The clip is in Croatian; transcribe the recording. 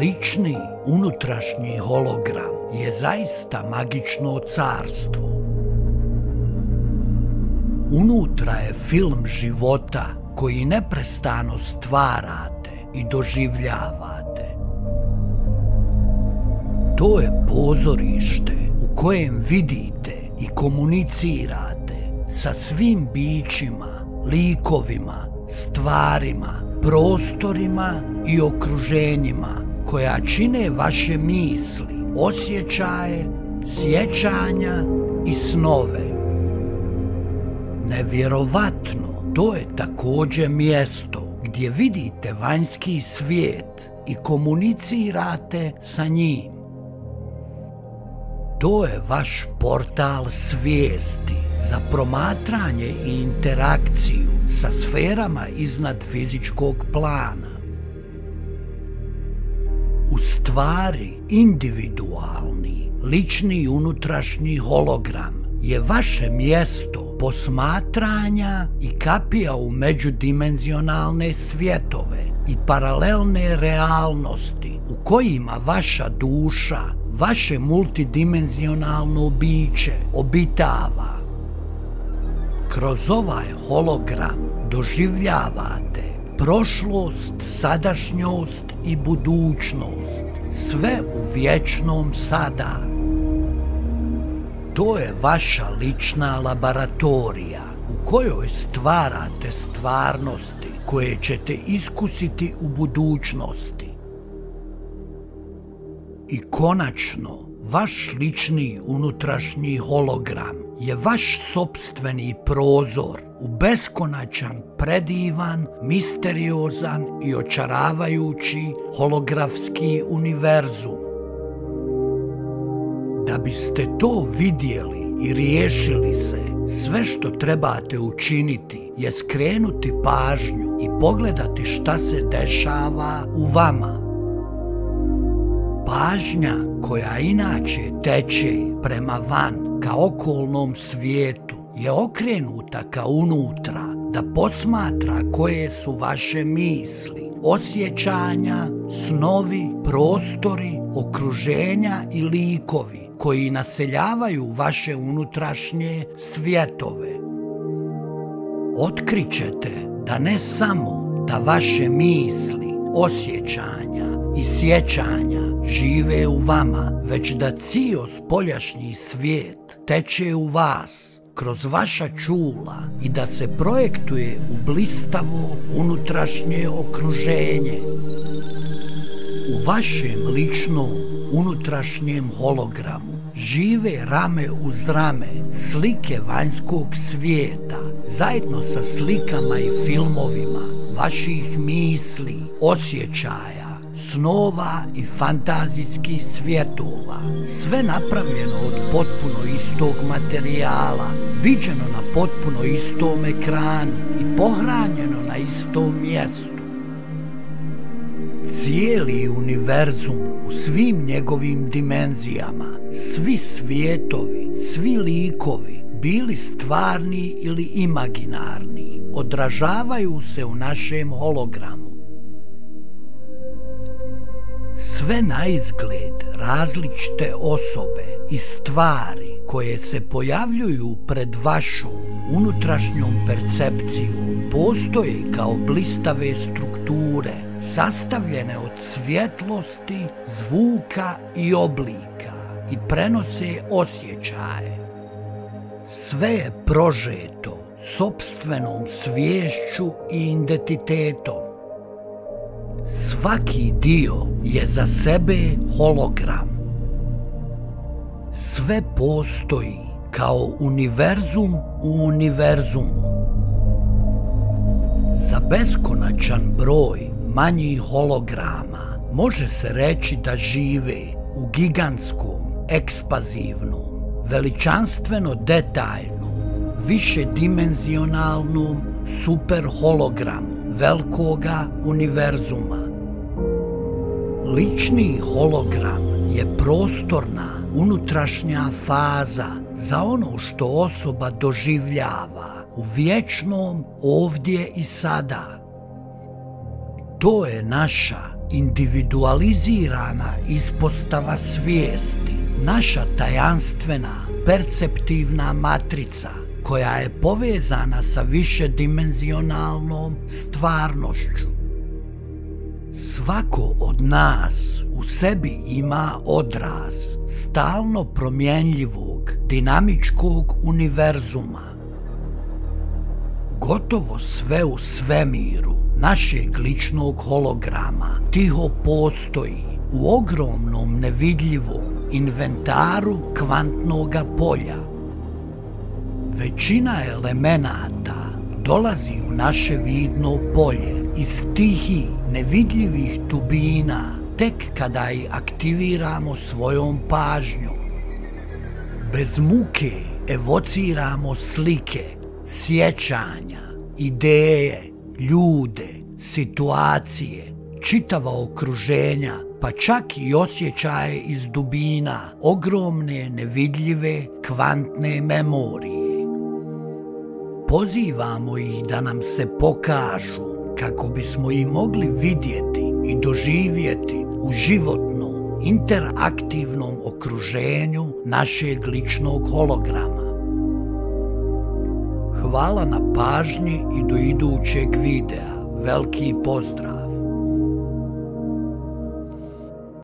Lični unutrašnji hologram je zaista magično carstvo. Unutra je film života koji neprestano stvarate i doživljavate. To je pozorište u kojem vidite i komunicirate sa svim bićima, likovima, stvarima, prostorima i okruženjima koja čine vaše misli, osjećaje, sjećanja i snove. Nevjerovatno, to je također mjesto gdje vidite vanjski svijet i komunicirate sa njim. To je vaš portal svijesti za promatranje i interakciju sa sferama iznad fizičkog plana. U stvari, individualni, lični i unutrašnji hologram je vaše mjesto posmatranja i kapija u međudimenzionalne svjetove i paralelne realnosti u kojima vaša duša, vaše multidimenzionalno biće obitava. Kroz ovaj hologram doživljavate prošlost, sadašnjost i budućnost, sve u vječnom sada. To je vaša lična laboratorija u kojoj stvarate stvarnosti koje ćete iskusiti u budućnosti. I konačno, vaš lični unutrašnji hologram je vaš sobstveni prozor u beskonačan, predivan, misteriozan i očaravajući holografski univerzum. Da biste to vidjeli i riješili se, sve što trebate učiniti je skrenuti pažnju i pogledati šta se dešava u vama. Pažnja koja inače teče prema van ka okolnom svijetu je okrenuta ka unutra da posmatra koje su vaše misli, osjećanja, snovi, prostori, okruženja i likovi koji naseljavaju vaše unutrašnje svjetove. Otkrićete da ne samo da vaše misli, osjećanja i sjećanja žive u vama, već da cijos spoljašnji svijet teče u vas kroz vaša čula i da se projektuje u blistavo unutrašnje okruženje. U vašem ličnom unutrašnjem hologramu žive rame uz rame slike vanjskog svijeta zajedno sa slikama i filmovima vaših misli, osjećaja, snova i fantazijskih svjetova. Sve napravljeno od potpuno istog materijala, viđeno na potpuno istom ekranu i pohranjeno na istom mjestu. Cijeli univerzum u svim njegovim dimenzijama, svi svijetovi, svi likovi, bili stvarni ili imaginarni, odražavaju se u našem hologramu sve na izgled različite osobe i stvari koje se pojavljuju pred vašom unutrašnjom percepcijom postoje kao blistave strukture sastavljene od svjetlosti, zvuka i oblika i prenose osjećaje. Sve je prožeto sobstvenom svješću i identitetom Svaki dio je za sebe hologram. Sve postoji kao univerzum u univerzumu. Za beskonačan broj manjih holograma može se reći da žive u gigantskom, ekspazivnom, veličanstveno detaljnom, super hologramu velikoga univerzuma. Lični hologram je prostorna, unutrašnja faza za ono što osoba doživljava u vječnom ovdje i sada. To je naša individualizirana ispostava svijesti, naša tajanstvena perceptivna matrica koja je povezana sa višedimenzionalnom stvarnošću. Svako od nas u sebi ima odraz stalno promjenljivog, dinamičkog univerzuma. Gotovo sve u svemiru našeg ličnog holograma tiho postoji u ogromnom nevidljivom inventaru kvantnoga polja. Većina elemenata dolazi u naše vidno polje iz tihih nevidljivih tubina tek kada ih aktiviramo svojom pažnjom. Bez muke evociramo slike, sjećanja, ideje, ljude, situacije, čitava okruženja, pa čak i osjećaje iz dubina ogromne, nevidljive, kvantne memorije. Pozivamo ih da nam se pokažu kako bismo ih mogli vidjeti i doživjeti u životnom, interaktivnom okruženju našeg ličnog holograma. Hvala na pažnji i do idućeg videa. Veliki pozdrav!